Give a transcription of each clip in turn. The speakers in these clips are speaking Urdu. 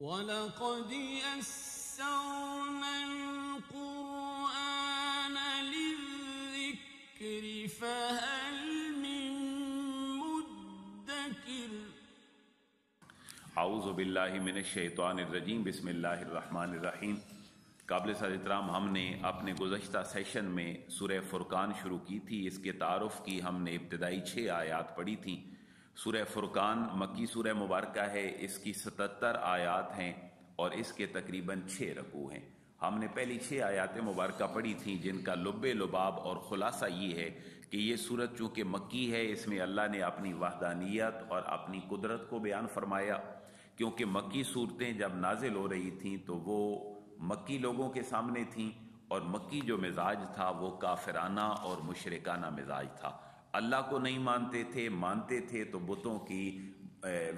وَلَقَدْ يَسَّرْنَا الْقُرْآنَ لِلذِّكْرِ فَهَلْ مِن مُدَّكِرٍ اعوذ باللہ من الشیطان الرجیم، بسم اللہ الرحمن الرحیم۔ قابل صد احترام، ہم نے اپنے گزشتہ سیشن میں سورہ فرقان شروع کی تھی۔ اس کے تعارف کی ہم نے ابتدائی چھ آیات پڑھی تھیں۔ سورہ فرقان مکی سورہ مبارکہ ہے، اس کی ستتر آیات ہیں اور اس کے تقریباً چھ رکوع ہیں۔ ہم نے پہلی چھ آیات مبارکہ پڑھی تھیں، جن کا لب لباب اور خلاصہ یہ ہے کہ یہ صورت چونکہ مکی ہے، اس میں اللہ نے اپنی وحدانیت اور اپنی قدرت کو بیان فرمایا۔ کیونکہ مکی صورتیں جب نازل ہو رہی تھیں تو وہ مکی لوگوں کے سامنے تھیں اور مکی جو مزاج تھا وہ کافرانہ اور مشرکانہ مزاج تھا۔ اللہ کو نہیں مانتے تھے مانتے تھے تو بتوں کی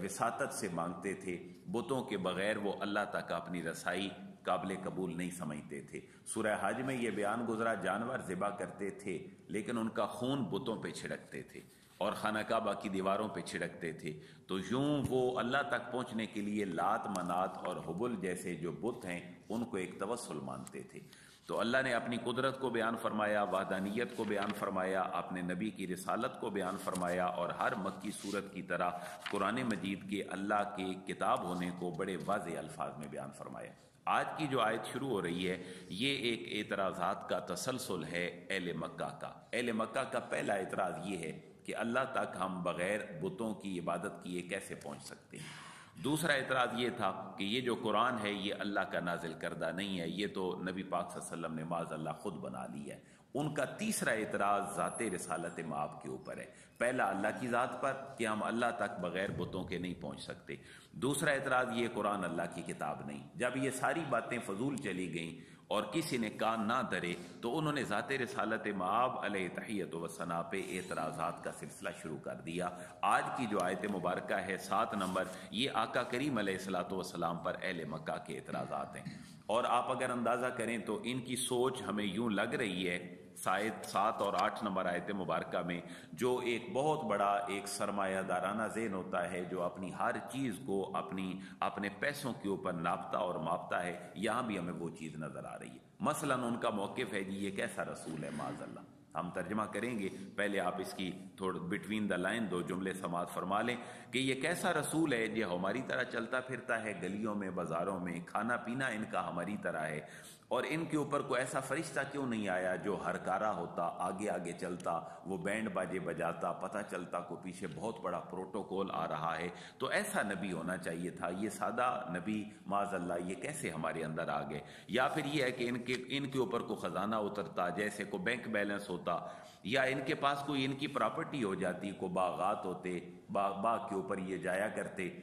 وساطت سے مانگتے تھے۔ بتوں کے بغیر وہ اللہ تک اپنی رسائی قابل قبول نہیں سمجھتے تھے۔ سورہ حج میں یہ بیان گزرا، جانور ذبح کرتے تھے، لیکن ان کا خون بتوں پہ چھڑکتے تھے اور خانہ کعبہ کی دیواروں پہ چھڑکتے تھے۔ تو یوں وہ اللہ تک پہنچنے کے لیے لات منات اور حبل جیسے جو بت ہیں، ان کو ایک توسل مانتے تھے۔ تو اللہ نے اپنی قدرت کو بیان فرمایا، وحدانیت کو بیان فرمایا، اپنے نبی کی رسالت کو بیان فرمایا اور ہر مکی صورت کی طرح قرآن مجید کے اللہ کے کتاب ہونے کو بڑے واضح الفاظ میں بیان فرمایا۔ آج کی جو آیت شروع ہو رہی ہے، یہ ایک اعتراضات کا تسلسل ہے اہل مکہ کا۔ اہل مکہ کا پہلا اعتراض یہ ہے کہ اللہ تک ہم بغیر بتوں کی عبادت کیے کیسے پہنچ سکتے ہیں؟ دوسرا اعتراض یہ تھا کہ یہ جو قرآن ہے، یہ اللہ کا نازل کردہ نہیں ہے، یہ تو نبی پاک صلی اللہ علیہ وسلم نے معاذ اللہ خود بنا لی ہے۔ ان کا تیسرا اعتراض ذات رسالت معاب کے اوپر ہے۔ پہلا اللہ کی ذات پر کہ ہم اللہ تک بغیر بتوں کے نہیں پہنچ سکتے۔ دوسرا اعتراض یہ قرآن اللہ کی کتاب نہیں۔ جب یہ ساری باتیں فضول چلی گئیں اور کسی نے کان نہ درے تو انہوں نے ذات رسالت معاب علیہ تحیت و ثنا پہ اعتراضات کا سلسلہ شروع کر دیا۔ آج کی جو آیت مبارکہ ہے سات نمبر، یہ آقا کریم علیہ السلاۃ والسلام پر اہل مکہ کے اعتراضات ہیں۔ اور آپ اگر اندازہ کریں تو ان کی سوچ ہمیں یوں لگ رہی ہے شاید سات اور آٹھ نمبر آیت مبارکہ میں جو ایک بہت بڑا ایک سرمایہ دارانہ ذہن ہوتا ہے، جو اپنی ہر چیز کو اپنی، اپنے پیسوں کے اوپر ناپتا اور ماپتا ہے، یہاں بھی ہمیں وہ چیز نظر آ رہی ہے۔ مثلا ان کا موقف ہے جی یہ کیسا رسول ہے معذ اللہ۔ ہم ترجمہ کریں گے، پہلے آپ اس کی تھوڑا بٹوین دا لائن دو جملے سماعت فرما لیں کہ یہ کیسا رسول ہے، یہ ہماری طرح چلتا پھرتا ہے، گلیوں میں، بازاروں میں، کھانا پینا ان کا ہماری طرح ہے۔ اور ان کے اوپر کوئی ایسا فرشتہ کیوں نہیں آیا جو ہر کارا ہوتا، آگے آگے چلتا، وہ بینڈ باجے بجاتا، پتہ چلتا کو پیچھے بہت بڑا پروٹوکول آ رہا ہے۔ تو ایسا نبی ہونا چاہیے تھا، یہ سادہ نبی معاذ اللہ یہ کیسے ہمارے اندر آ گئے؟ یا پھر یہ ہے کہ ان کے ان کے اوپر کو خزانہ اترتا، جیسے کو بینک بیلنس ہوتا، یا ان کے پاس کوئی ان کی پراپرٹی ہو جاتی کو باغات ہوتے، باغ باغ کے اوپر یہ جایا کرتے۔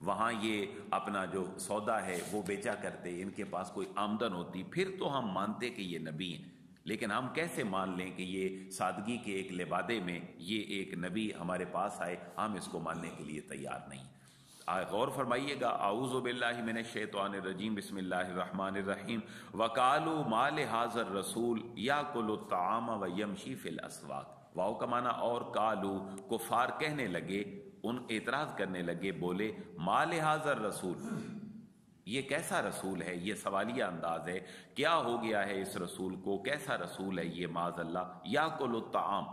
وہاں یہ اپنا جو سودا ہے وہ بیچا کرتے، ان کے پاس کوئی آمدن ہوتی، پھر تو ہم مانتے کہ یہ نبی ہیں۔ لیکن ہم کیسے مان لیں کہ یہ سادگی کے ایک لبادے میں یہ ایک نبی ہمارے پاس آئے، ہم اس کو ماننے کے لیے تیار نہیں۔ غور فرمائیے گا، اعوذ باللہ من الشیطان الرجیم، بسم اللہ الرحمن الرحیم۔ وقالو مال حاضر رسول یا کل الطعام و یمشی فی الاسواق۔ واؤ کمانا اور کالو کفار کہنے لگے ان اعتراض کرنے لگے، بولے مال حاضر رسول یہ کیسا رسول ہے؟ یہ سوالیہ انداز ہے، کیا ہو گیا ہے اس رسول کو؟ کیسا رسول ہے یہ معاذ اللہ؟ یا کل الطعام،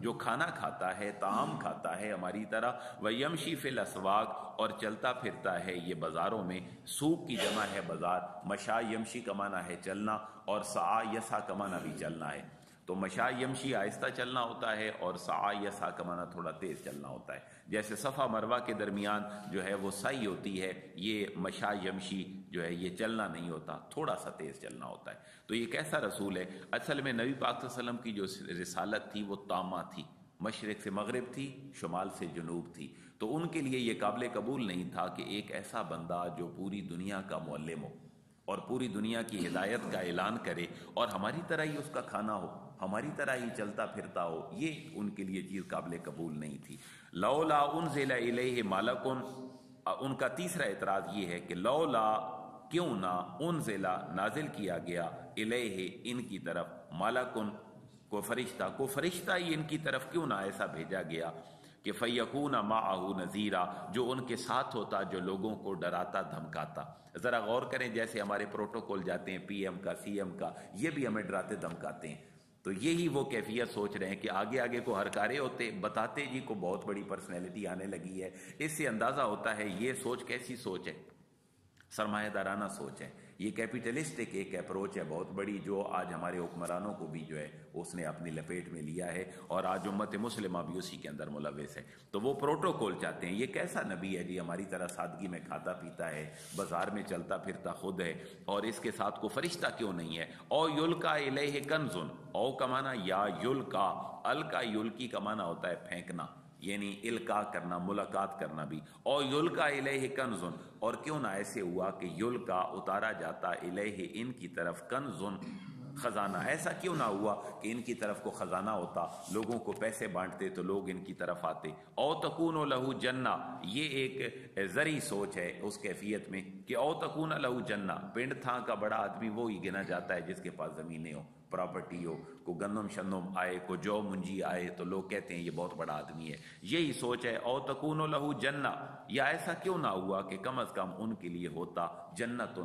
جو کھانا کھاتا ہے تعام کھاتا ہے ہماری طرح وہ یمشی فل اسواق اور چلتا پھرتا ہے یہ بازاروں میں۔ سوق کی جمع ہے بازار مشا یمشی کمانا ہے چلنا، اور سا یسا کمانا بھی چلنا ہے۔ تو مشا یمشی آہستہ چلنا ہوتا ہے اور سا کمانا تھوڑا تیز چلنا ہوتا ہے۔ جیسے صفا مروا کے درمیان جو ہے وہ سائی ہوتی ہے، یہ مشا یمشی جو ہے یہ چلنا نہیں ہوتا، تھوڑا سا تیز چلنا ہوتا ہے۔ تو یہ کیسا رسول ہے؟ اصل میں نبی پاک صلی اللہ علیہ وسلم کی جو رسالت تھی وہ تامہ تھی۔ مشرق سے مغرب تھی، شمال سے جنوب تھی۔ تو ان کے لیے یہ قابل قبول نہیں تھا کہ ایک ایسا بندہ جو پوری دنیا کا معلم ہو اور پوری دنیا کی ہدایت کا اعلان کرے اور ہماری طرح ہی اس کا کھانا ہو۔ ہماری طرح ہی چلتا پھرتا ہو، یہ ان کے لیے چیز قابل قبول نہیں تھی۔ لولا ان ضلع علیہ مالکن ان کا تیسرا اعتراض یہ ہے کہ لولا کیوں نہ ان ضلع نازل کیا گیا الہ ان کی طرف مالکن کو فرشتہ کو فرشتہ ہی ان کی طرف کیوں نہ ایسا بھیجا گیا کہ فیقون معاہ نذیرہ جو ان کے ساتھ ہوتا، جو لوگوں کو ڈراتا، دھمکاتا۔ ذرا غور کریں، جیسے ہمارے پروٹوکول جاتے ہیں، پی ایم کا، سی ایم کا، یہ بھی ہمیں ڈراتے، دھمکاتے ہیں۔ تو یہی وہ کیفیت سوچ رہے ہیں کہ آگے آگے کو ہر کارے ہوتے، بتاتے جی کو بہت بڑی پرسنالٹی آنے لگی ہے۔ اس سے اندازہ ہوتا ہے یہ سوچ کیسی سوچ ہے؟ سرمایہ دارانہ سوچ ہے۔ یہ کیپیٹلسٹک ایک اپروچ ہے بہت بڑی جو آج ہمارے حکمرانوں کو بھی جو ہے اس نے اپنی لپیٹ میں لیا ہے اور آج امت مسلمہ بھی اسی کے اندر ملوث ہے۔ تو وہ پروٹوکول چاہتے ہیں۔ یہ کیسا نبی ہے جی؟ ہماری طرح سادگی میں کھاتا پیتا ہے، بازار میں چلتا پھرتا خود ہے اور اس کے ساتھ کو فرشتہ کیوں نہیں ہے؟ او یل کا الہ کنزن، او کمانا یا یل کا ال کا یلکی کا مانا ہوتا ہے پھینکنا۔ یعنی الکا کرنا، ملاقات کرنا بھی۔ اور یلکا الہ کنزن اور کیوں نہ ایسے ہوا کہ یلکا اتارا جاتا الہ ان کی طرف کنزن خزانہ۔ ایسا کیوں نہ ہوا کہ ان کی طرف کو خزانہ ہوتا، لوگوں کو پیسے بانٹتے تو لوگ ان کی طرف آتے۔ او تکون و لہو جنا یہ ایک زری سوچ ہے اس کیفیت میں کہ او تکون لہو جنا پنڈ تھا کا بڑا آدمی وہی گنا جاتا ہے جس کے پاس زمینیں ہو۔ پراپرٹی ہو، کو گندم شندم آئے، کو جو منجی آئے، تو لوگ کہتے ہیں یہ بہت بڑا آدمی ہے۔ یہی سوچ ہے، او تکون و لہو جنہ۔ یا ایسا کیوں نہ ہوا کہ کم از کم ان کے لیے ہوتا جنت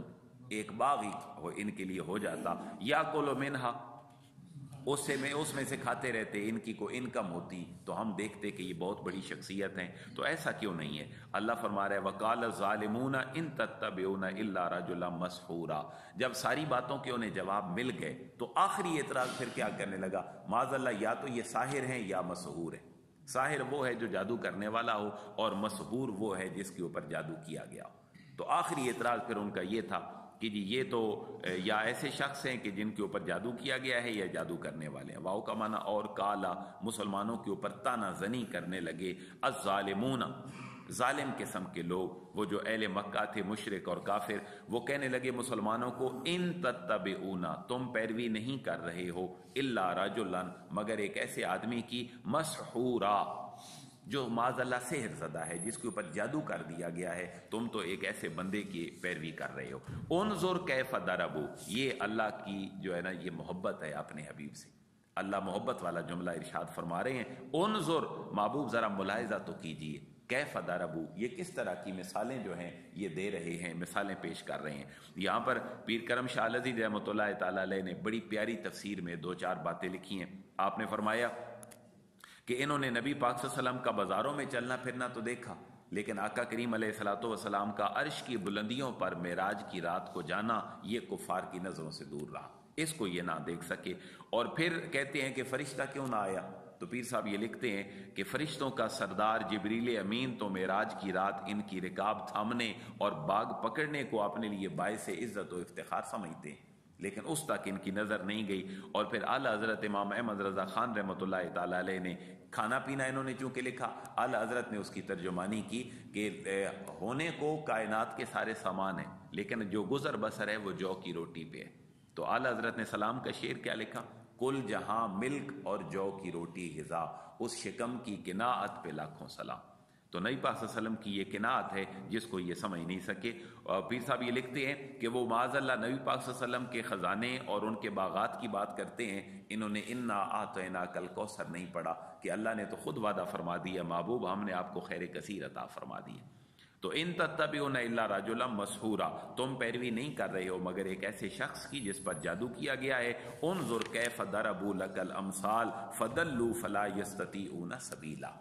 ایک باغی ان کے لیے ہو جاتا۔ یا کولو منہا۔ اس سے میں اس میں سے کھاتے رہتے، ان کی کو انکم ہوتی، تو ہم دیکھتے کہ یہ بہت بڑی شخصیت ہیں۔ تو ایسا کیوں نہیں ہے؟ اللہ فرما رہا ہے وکال ظالمون ان تتبعون الا رجلا مسحورا۔ جب ساری باتوں کے انہیں جواب مل گئے، تو آخری اعتراض پھر کیا کرنے لگا؟ معاذ اللہ یا تو یہ ساحر ہیں یا مسحور ہیں۔ ساحر وہ ہے جو جادو کرنے والا ہو، اور مسحور وہ ہے جس کے اوپر جادو کیا گیا تو آخری اعتراض پھر ان کا یہ تھا کہ جی یہ تو یا ایسے شخص ہیں کہ جن کے اوپر جادو کیا گیا ہے یا جادو کرنے والے ہیں۔ واؤ کا معنی اور کالا مسلمانوں کے اوپر تانا زنی کرنے لگے۔ الظالمون، ظالم قسم کے لوگ۔ وہ جو اہل مکہ تھے، مشرق اور کافر، وہ کہنے لگے مسلمانوں کو، ان تتبعونا، تم پیروی نہیں کر رہے ہو، الا رجلا مگر ایک ایسے آدمی کی، مسحورا۔ جو معاذ اللہ سحر زدہ ہے، جس کے اوپر جادو کر دیا گیا ہے، تم تو ایک ایسے بندے کی پیروی کر رہے ہو۔ انظر کیف دربو یہ اللہ کی جو ہے نا، یہ محبت ہے اپنے حبیب سے۔ اللہ محبت والا جملہ ارشاد فرما رہے ہیں۔ انظر، محبوب ذرا ملاحظہ تو کیجیے۔ کیف دربو یہ کس طرح کی مثالیں جو ہیں، یہ دے رہے ہیں، مثالیں پیش کر رہے ہیں۔ یہاں پر پیر کرم شاہ لذیذ رحمۃ اللہ تعالی علیہ نے بڑی پیاری تفسیر میں دو چار باتیں لکھی ہیں۔ آپ نے فرمایا کہ انہوں نے نبی پاک صلی اللہ علیہ وسلم کا بازاروں میں چلنا پھرنا تو دیکھا، لیکن آقا کریم علیہ السلاۃ والسلام کا عرش کی بلندیوں پر معراج کی رات کو جانا یہ کفار کی نظروں سے دور رہا۔ اس کو یہ نہ دیکھ سکے۔ اور پھر کہتے ہیں کہ فرشتہ کیوں نہ آیا؟ تو پیر صاحب یہ لکھتے ہیں کہ فرشتوں کا سردار جبریل امین تو معراج کی رات ان کی رکاب تھامنے اور باغ پکڑنے کو اپنے لیے باعث عزت و افتخار سمجھتے ہیں۔ لیکن اس تک ان کی نظر نہیں گئی۔ اور پھر اعلیٰ حضرت امام احمد رضا خان رحمۃ اللہ تعالی علیہ نے کھانا پینا انہوں نے چونکہ لکھا، اعلیٰ حضرت نے اس کی ترجمانی کی کہ ہونے کو کائنات کے سارے سامان ہیں، لیکن جو گزر بسر ہے وہ جو کی روٹی پہ ہے۔ تو اعلیٰ حضرت نے سلام کا شعر کیا لکھا، کل جہاں ملک اور جو کی روٹی غذا، اس شکم کی کناعت پہ لاکھوں سلام۔ تو نبی پاک صلی اللہ علیہ وسلم کی یہ کنات ہے، جس کو یہ سمجھ نہیں سکے۔ اور پیر صاحب یہ لکھتے ہیں کہ وہ معاذ اللہ نبی پاک صلی اللہ علیہ وسلم کے خزانے اور ان کے باغات کی بات کرتے ہیں۔ انہوں نے انا آتینا کل کوثر نہیں پڑا کہ اللہ نے تو خود وعدہ فرما دیا، محبوب ہم نے آپ کو خیر کثیر عطا فرما دی تو ان تتبعون الا رجلا مسحورا، تم پیروی نہیں کر رہے ہو مگر ایک ایسے شخص کی جس پر جادو کیا گیا ہے۔ انظر کیف ضربوا لك الامثال فدلوا فلا يستطيعون سبیلا۔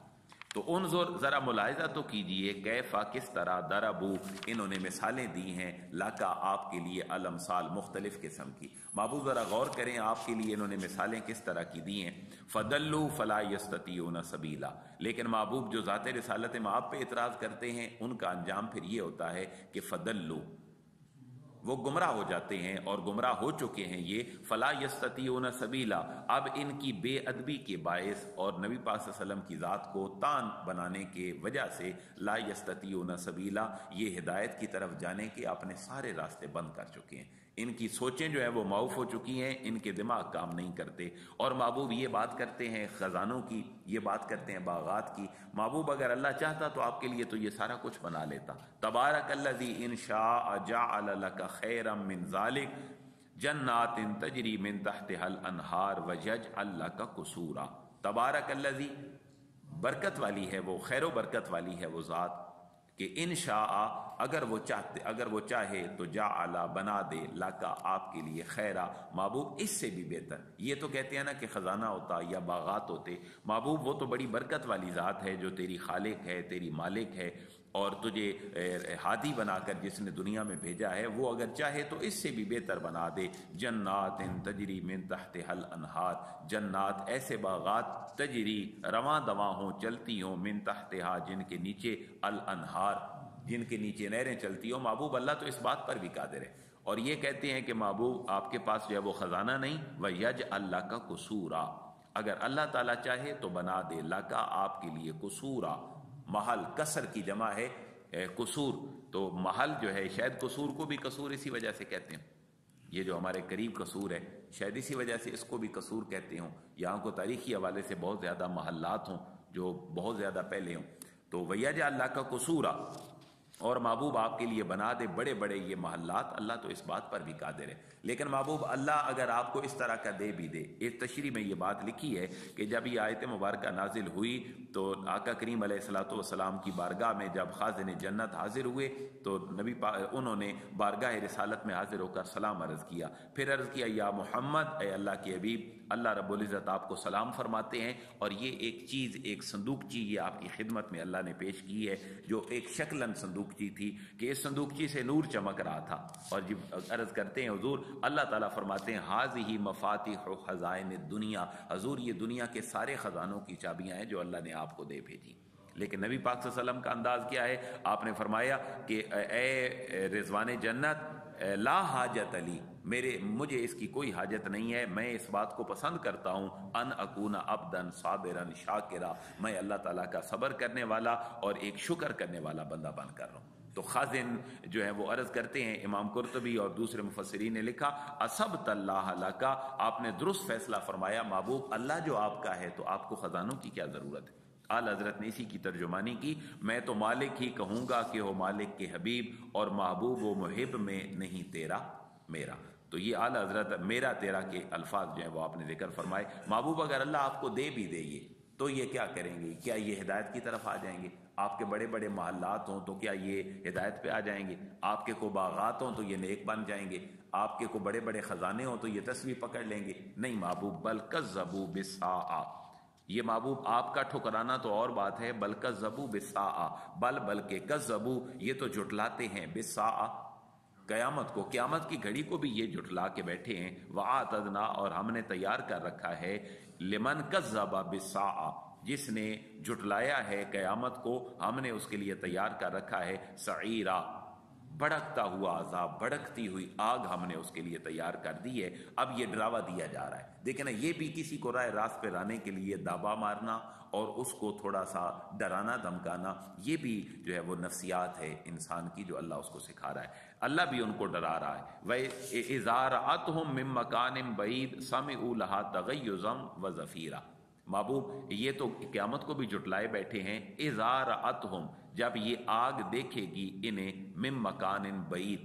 تو انظر ذرا ملاحظہ تو کیجیے کیفا کس طرح دربو، انہوں نے مثالیں دی ہیں لاکا آپ کے لیے الامثال مختلف قسم کی۔ محبوب ذرا غور کریں آپ کے لیے انہوں نے مثالیں کس طرح کی دی ہیں۔ فدلو فلا یستطیعون سبیلا۔ لیکن محبوب جو ذات رسالت میں آپ پہ اعتراض کرتے ہیں، ان کا انجام پھر یہ ہوتا ہے کہ فدلو۔ وہ گمراہ ہو جاتے ہیں اور گمراہ ہو چکے ہیں یہ، فلا یستیون سبیلا اب ان کی بے ادبی کے باعث اور نبی پاک صلی اللہ علیہ وسلم کی ذات کو تان بنانے کے وجہ سے لا یستیون سبیلا یہ ہدایت کی طرف جانے کے اپنے سارے راستے بند کر چکے ہیں۔ ان کی سوچیں جو ہے وہ معاف ہو چکی ہیں، ان کے دماغ کام نہیں کرتے۔ اور محبوب یہ بات کرتے ہیں، خزانوں کی یہ بات کرتے ہیں، باغات کی۔ محبوب اگر اللہ چاہتا تو آپ کے لیے تو یہ سارا کچھ بنا لیتا۔ تبارک اللہ ان شاء جعل لك خیرا من ذالک جنات تجری من تحت حل انہار وجج اللہ کا قصورا۔ تبارک اللہ برکت والی ہے وہ، خیر و برکت والی ہے وہ ذات۔ کہ ان اگر وہ چاہتے اگر وہ چاہے تو جا اعلیٰ بنا دے لاکا آپ کے لیے خیرہ، محبوب اس سے بھی بہتر۔ یہ تو کہتے ہیں نا کہ خزانہ ہوتا یا باغات ہوتے، محبوب وہ تو بڑی برکت والی ذات ہے جو تیری خالق ہے، تیری مالک ہے اور تجھے ہادی بنا کر جس نے دنیا میں بھیجا ہے، وہ اگر چاہے تو اس سے بھی بہتر بنا دے۔ جنات ان تجری من تحت حل انہار۔ جنات ایسے باغات تجری رواں دواں ہوں، چلتی ہوں من تحت جن کے نیچے الانہار، جن کے نیچے نہریں چلتی ہوں۔ محبوب اللہ تو اس بات پر بھی قادر ہے۔ اور یہ کہتے ہیں کہ محبوب آپ کے پاس جو ہے وہ خزانہ نہیں وہ یج اللہ کا قصورا۔ اگر اللہ تعالیٰ چاہے تو بنا دے لکا آپ کے لیے قصورا۔ محل کسر کی جمع ہے قصور۔ تو محل جو ہے، شاید قصور کو بھی قصور اسی وجہ سے کہتے ہیں یہ جو ہمارے قریب قصور ہے، شاید اسی وجہ سے اس کو بھی قصور کہتے ہوں۔ یہاں کو تاریخی حوالے سے بہت زیادہ محلات ہوں، جو بہت زیادہ پہلے ہوں۔ تو ویج اللہ کا قصورہ اور محبوب آپ کے لیے بنا دے بڑے بڑے یہ محلات۔ اللہ تو اس بات پر بھی قادر ہے۔ لیکن محبوب، اللہ اگر آپ کو اس طرح کا دے بھی دے۔ اس تشریح میں یہ بات لکھی ہے کہ جب یہ آیت مبارکہ نازل ہوئی تو آقا کریم علیہ السلاۃ والسلام کی بارگاہ میں جب خازن جنت حاضر ہوئے تو نبی پا انہوں نے بارگاہ رسالت میں حاضر ہو کر سلام عرض کیا۔ پھر عرض کیا، یا محمد، اے اللہ کے حبیب، اللہ رب العزت آپ کو سلام فرماتے ہیں اور یہ ایک چیز، ایک صندوق چی، یہ آپ کی خدمت میں اللہ نے پیش کی ہے، جو ایک شکلن صندوق چی تھی کہ اس صندوق چی سے نور چمک رہا تھا۔ اور جب عرض کرتے ہیں، حضور، اللہ تعالیٰ فرماتے ہیں حاض ہی مفاتی خزائن دنیا حضور، یہ دنیا کے سارے خزانوں کی چابیاں ہیں جو اللہ نے آپ آپ کو دے بھیجی۔ لیکن نبی پاک صلی اللہ علیہ وسلم کا انداز کیا ہے؟ آپ نے فرمایا کہ اے رضوان جنت لا حاجت علی میرے، مجھے اس کی کوئی حاجت نہیں ہے، میں اس بات کو پسند کرتا ہوں، ان اکونا ابدن صابرن شاکرہ میں اللہ تعالیٰ کا صبر کرنے والا اور ایک شکر کرنے والا بندہ بن کر رہا ہوں تو خازن جو ہے وہ عرض کرتے ہیں، امام قرطبی اور دوسرے مفسرین نے لکھا اسب اللہ کا آپ نے درست فیصلہ فرمایا، محبوب، اللہ جو آپ کا ہے تو آپ کو خزانوں کی کیا ضرورت ہے؟ آل حضرت نے اسی کی ترجمانی کی۔ میں تو مالک ہی کہوں گا کہ وہ مالک کے حبیب اور محبوب و محب میں نہیں تیرا، میرا۔ تو یہ اعلی حضرت میرا تیرا کے الفاظ جو ہیں وہ آپ نے ذکر فرمائے۔ محبوب اگر اللہ آپ کو دے بھی دے یہ، تو یہ کیا کریں گے؟ کیا یہ ہدایت کی طرف آ جائیں گے؟ آپ کے بڑے بڑے محلات ہوں تو کیا یہ ہدایت پہ آ جائیں گے؟ آپ کے کو باغات ہوں تو یہ نیک بن جائیں گے؟ آپ کے کو بڑے بڑے خزانے ہوں تو یہ تصویر پکڑ لیں گے؟ نہیں محبوب بلکہ زبو بسا یہ محبوب آپ کا ٹھکرانا تو اور بات ہے بلکہ زبو بسا بل بلکہ کز زبو یہ تو جٹلاتے ہیں بسا قیامت کو، قیامت کی گھڑی کو بھی یہ جٹلا کے بیٹھے ہیں۔ وعاتدنا اور ہم نے تیار کر رکھا ہے۔ لمن کذب بالساعہ جس نے جٹلایا ہے قیامت کو، ہم نے اس کے لیے تیار کر رکھا ہے سعیرہ بڑکتا ہوا عذاب بڑکتی ہوئی آگ ہم نے اس کے لیے تیار کر دی ہے۔ اب یہ ڈراوا دیا جا رہا ہے۔ دیکھیں نا، یہ بھی کسی کو رائے راست پہ لانے کے لیے دابا مارنا اور اس کو تھوڑا سا ڈرانا، دھمکانا، یہ بھی جو ہے وہ نفسیات ہے انسان کی جو اللہ اس کو سکھا رہا ہے۔ اللہ بھی ان کو ڈرا رہا ہے۔ وہ اظہار اتہم من مکان بعید سم لہا تغیزم و ذفیرہ محبوب، یہ تو قیامت کو بھی جٹلائے بیٹھے ہیں۔ اظہار اتہم جب یہ آگ دیکھے گی انہیں مم مکان ان بعید۔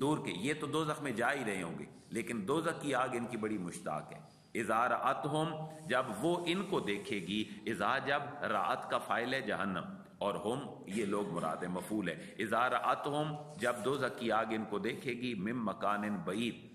دور کے، یہ تو دوزخ میں جا ہی رہے ہوں گے، لیکن دوزخ کی آگ ان کی بڑی مشتاق ہے۔ اظہار اتہم جب وہ ان کو دیکھے گی اظہار جب رات کا فائل ہے جہنم، اور ہم، یہ لوگ مراد مفول ہے۔ اظہار اتہم جب دو کی آگ ان کو دیکھے گی مم مکان بعید۔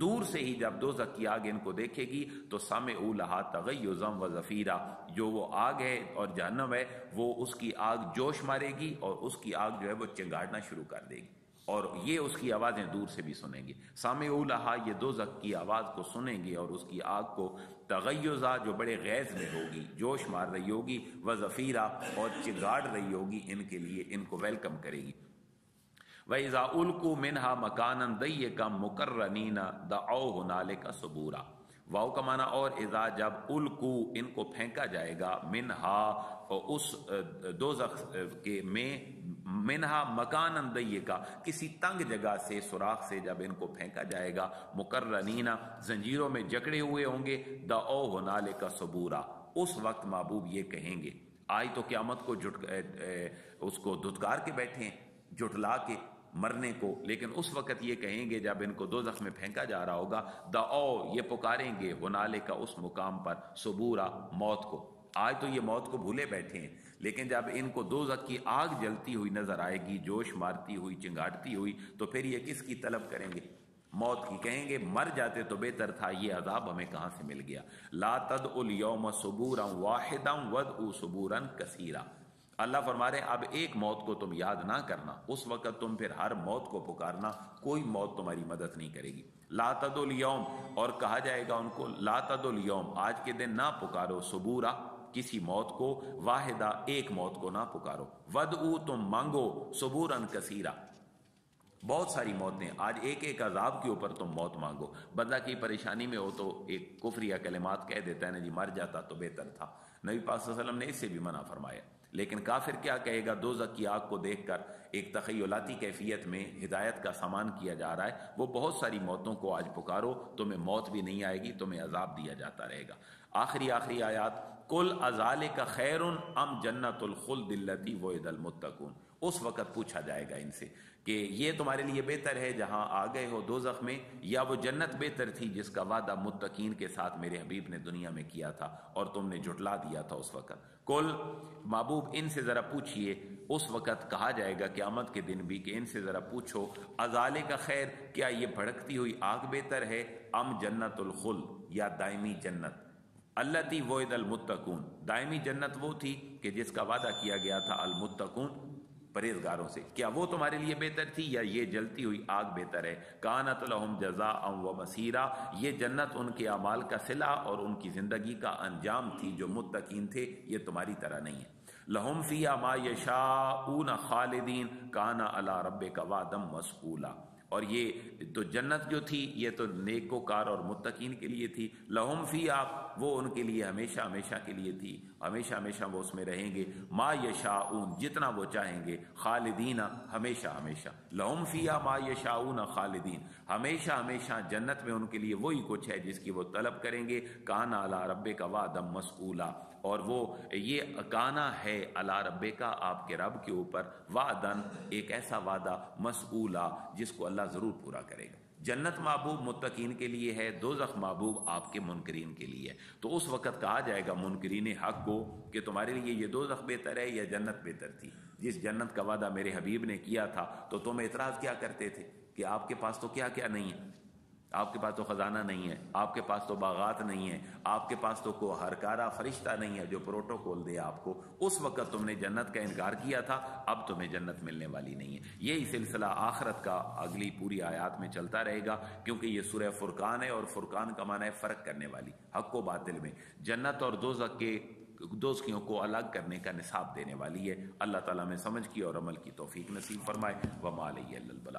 دور سے ہی جب دو کی آگ ان کو دیکھے گی تو سام لہا تغیزم و ذفیرہ جو وہ آگ ہے اور جہنم ہے، وہ اس کی آگ جوش مارے گی اور اس کی آگ جو ہے وہ چنگاڑنا شروع کر دے گی۔ اور یہ اس کی آوازیں دور سے بھی سنیں گے۔ سامع لہا یہ دو کی آواز کو سنیں گے اور اس کی آگ کو تغیزہ جو بڑے غیظ میں ہوگی، جوش مار رہی ہوگی و ذفیرہ اور چگاڑ رہی ہوگی، ان کے لیے ان کو ویلکم کرے گی۔ وَإِذَا أُلْقُوا مِنْهَا مَكَانًا ضَيِّقًا مُقَرَّنِينَ دَعَوْا هُنَالِكَ ثُبُورًا واؤ کا معنی اور اذا جب الکو ان کو پھینکا جائے گا منہا اس دوزخ کے میں منہا مکان اندیے کا کسی تنگ جگہ سے سوراخ سے جب ان کو پھینکا جائے گا مقررینہ زنجیروں میں جکڑے ہوئے ہوں گے دا او ہنالے کا صبورا اس وقت محبوب یہ کہیں گے آئی تو قیامت کو جٹ اس کو دھتکار کے بیٹھے ہیں جٹلا کے مرنے کو۔ لیکن اس وقت یہ کہیں گے، جب ان کو دو میں پھینکا جا رہا ہوگا، دا او یہ پکاریں گے ہنالے کا اس مقام پر صبورا موت کو۔ آج تو یہ موت کو بھولے بیٹھے ہیں، لیکن جب ان کو دو کی آگ جلتی ہوئی نظر آئے گی، جوش مارتی ہوئی، چنگاٹتی ہوئی، تو پھر یہ کس کی طلب کریں گے؟ موت کی کہیں گے، مر جاتے تو بہتر تھا، یہ عذاب ہمیں کہاں سے مل گیا؟ لا تد الیوم صبورا واحدا ود او صبورا کثیرا۔ اللہ فرما رہے اب ایک موت کو تم یاد نہ کرنا، اس وقت تم پھر ہر موت کو پکارنا، کوئی موت تمہاری مدد نہیں کرے گی۔ لا تد الیوم اور کہا جائے گا ان کو، لا تد الیوم آج کے دن نہ پکارو سبورا کسی موت کو، واحدہ ایک موت کو نہ پکارو۔ ود او تم مانگو سبورن کثیرہ بہت ساری موتیں۔ آج ایک ایک عذاب کے اوپر تم موت مانگو۔ بندہ کی پریشانی میں ہو تو ایک کفریہ کلمات کہہ دیتا ہے نا جی مر جاتا تو بہتر تھا۔ نبی پاک صلی اللہ علیہ وسلم نے اس سے بھی منع فرمایا۔ لیکن کافر کیا کہے گا؟ دوزک کی آگ کو دیکھ کر ایک تخیلاتی کیفیت میں ہدایت کا سامان کیا جا رہا ہے۔ وہ بہت ساری موتوں کو آج پکارو، تمہیں موت بھی نہیں آئے گی، تمہیں عذاب دیا جاتا رہے گا۔ آخری آخری آیات کل ازال کا خیر ام جنت الخل دلتی و المتقون اس وقت پوچھا جائے گا ان سے کہ یہ تمہارے لیے بہتر ہے جہاں آ گئے ہو دو میں یا وہ جنت بہتر تھی جس کا وعدہ متقین کے ساتھ میرے حبیب نے دنیا میں کیا تھا اور تم نے جھٹلا دیا تھا اس وقت۔ کل محبوب، ان سے ذرا پوچھئے۔ اس وقت کہا جائے گا قیامت کے دن بھی کہ ان سے ذرا پوچھو ازالے کا خیر، کیا یہ بھڑکتی ہوئی آگ بہتر ہے؟ ام جنت الخل، یا دائمی جنت۔ اللہ تی وید المتقون، دائمی جنت وہ تھی کہ جس کا وعدہ کیا گیا تھا المتقون پرہیزگاروں سے، کیا وہ تمہارے لیے بہتر تھی یا یہ جلتی ہوئی آگ بہتر ہے؟ کانت لہم جزا و مسیرہ یہ جنت ان کے اعمال کا صلہ اور ان کی زندگی کا انجام تھی جو متقین تھے، یہ تمہاری طرح نہیں ہے۔ لہم فیا ما یشاؤون خالدین، کانا علی رب کا وادم مسئولہ۔ اور یہ تو جنت جو تھی، یہ تو نیک و کار اور متقین کے لیے تھی۔ لہم فی آپ وہ ان کے لیے ہمیشہ ہمیشہ کے لیے تھی۔ ہمیشہ ہمیشہ وہ اس میں رہیں گے۔ ما یشاؤن جتنا وہ چاہیں گے۔ خالدین، ہمیشہ ہمیشہ۔ لہم فیا ما یشاؤن خالدین۔ ہمیشہ ہمیشہ جنت میں ان کے لیے وہی کچھ ہے جس کی وہ طلب کریں گے۔ کان اعلیٰ رب کا وادم مسئولہ اور وہ، یہ کانا ہے اللہ رب کا آپ کے رب کے اوپر وعدن ایک ایسا وعدہ مسئولہ جس کو اللہ ضرور پورا کرے گا. جنت محبوب متقین کے لیے ہے دو زخ محبوب آپ کے منکرین کے لیے تو اس وقت کہا جائے گا منکرین حق کو کہ تمہارے لیے یہ دو زخ بہتر ہے یا جنت بہتر تھی۔ جس جنت کا وعدہ میرے حبیب نے کیا تھا تو تم اعتراض کیا کرتے تھے کہ آپ کے پاس تو کیا کیا نہیں ہے؟ آپ کے پاس تو خزانہ نہیں ہے، آپ کے پاس تو باغات نہیں ہے آپ کے پاس تو کو ہرکارا فرشتہ نہیں ہے جو پروٹوکول دے آپ کو۔ اس وقت تم نے جنت کا انکار کیا تھا، اب تمہیں جنت ملنے والی نہیں ہے۔ یہی سلسلہ آخرت کا اگلی پوری آیات میں چلتا رہے گا، کیونکہ یہ سورہ فرقان ہے اور فرقان کا معنی ہے فرق کرنے والی، حق و باطل میں۔ جنت اور دو کے دوستیوں کو الگ کرنے کا نصاب دینے والی ہے۔ اللہ تعالیٰ میں سمجھ کی اور عمل کی توفیق نصیب فرمائے۔ وما علیہ اللہ